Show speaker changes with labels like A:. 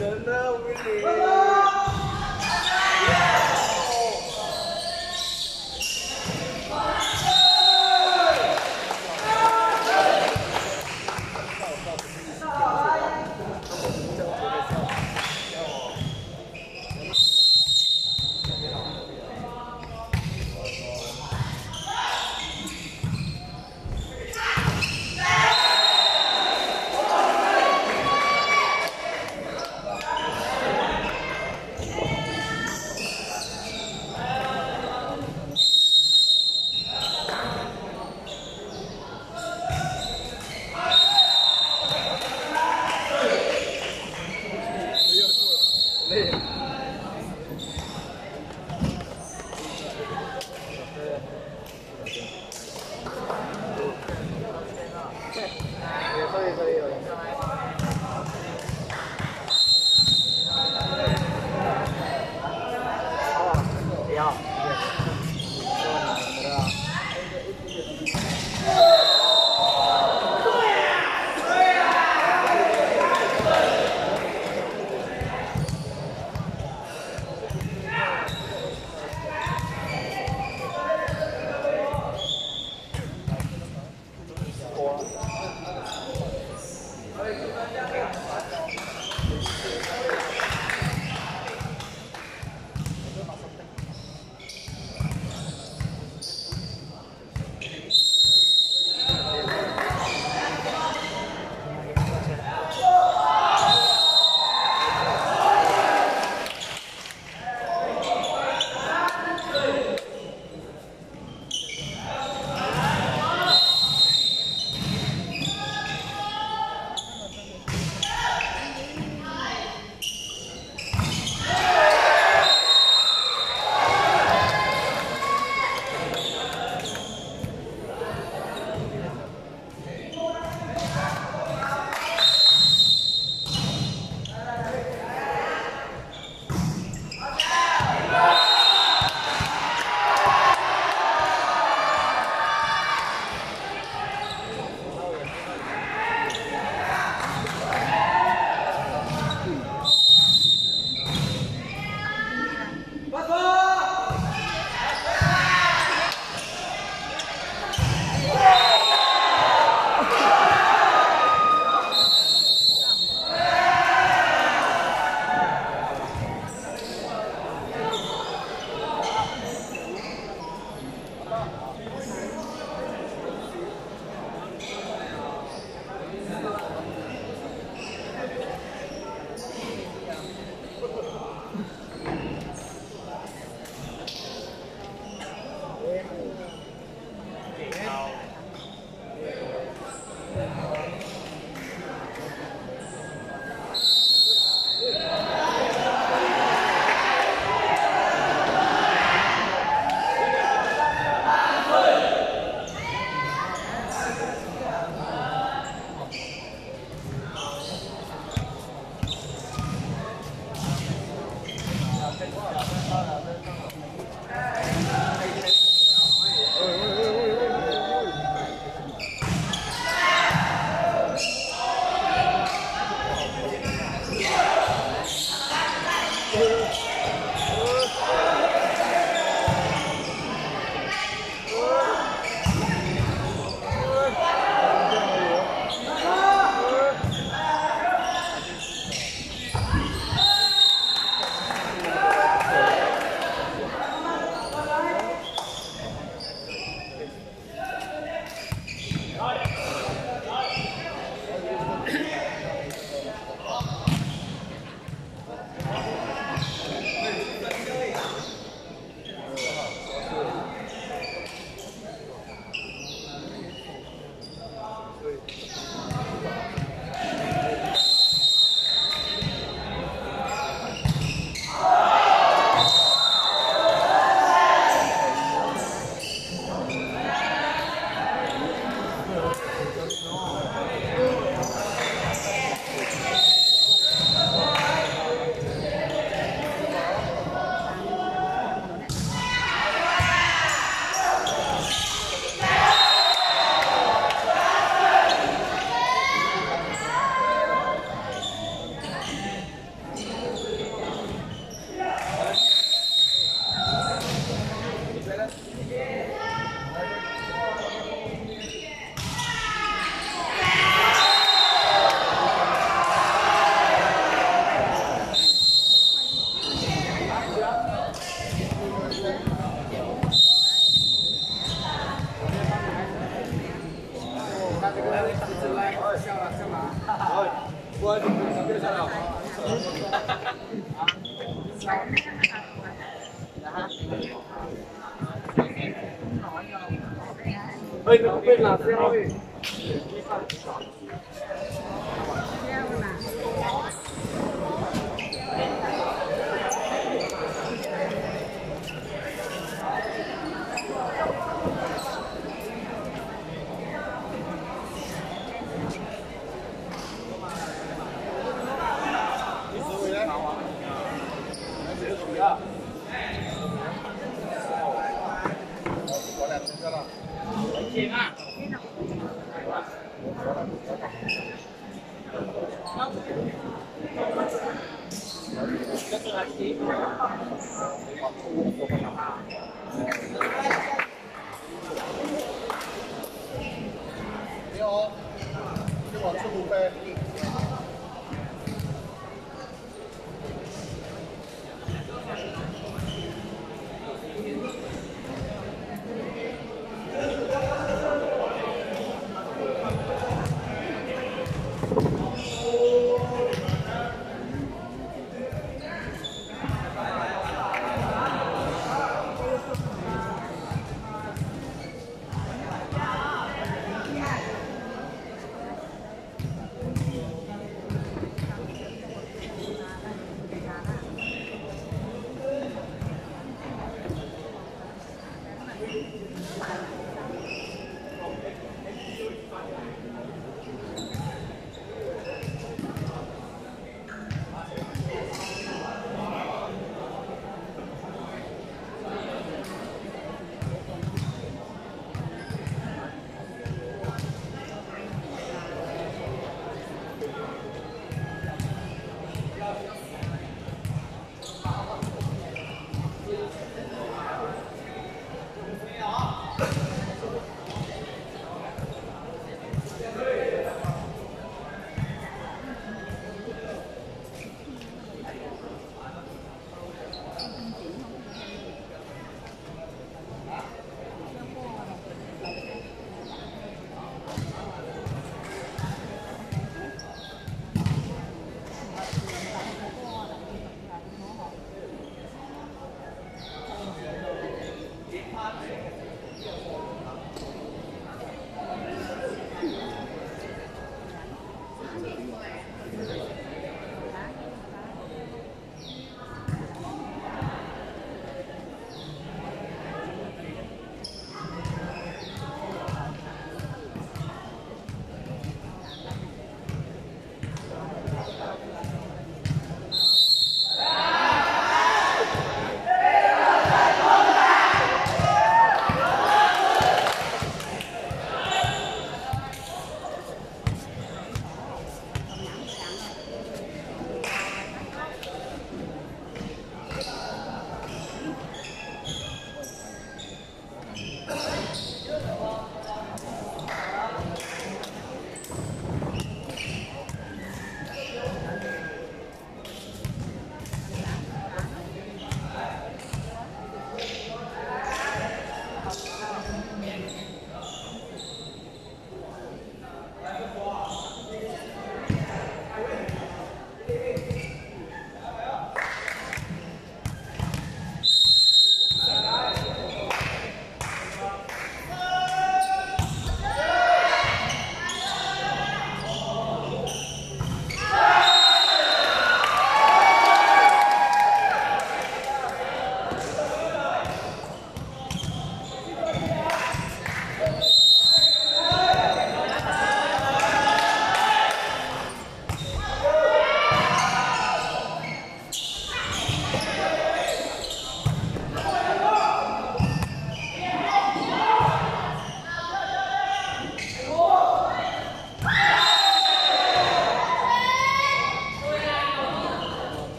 A: 真的无敌。